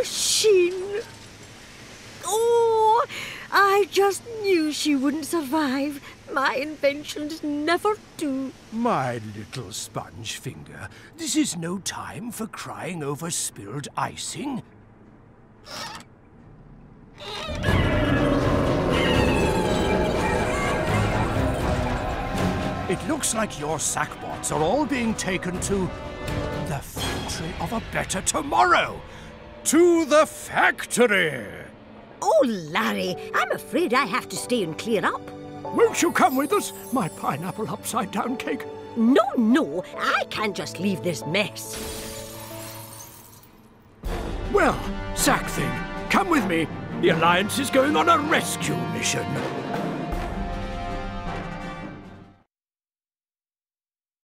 machine. Oh, I just knew she wouldn't survive. My inventions never do. My little sponge finger, this is no time for crying over spilled icing. It looks like your sackbots are all being taken to the factory of a better tomorrow. To the factory! Oh, Larry, I'm afraid I have to stay and clear up. Won't you come with us, my pineapple upside down cake? No, no, I can't just leave this mess. Well, Sack Thing, come with me. The Alliance is going on a rescue mission.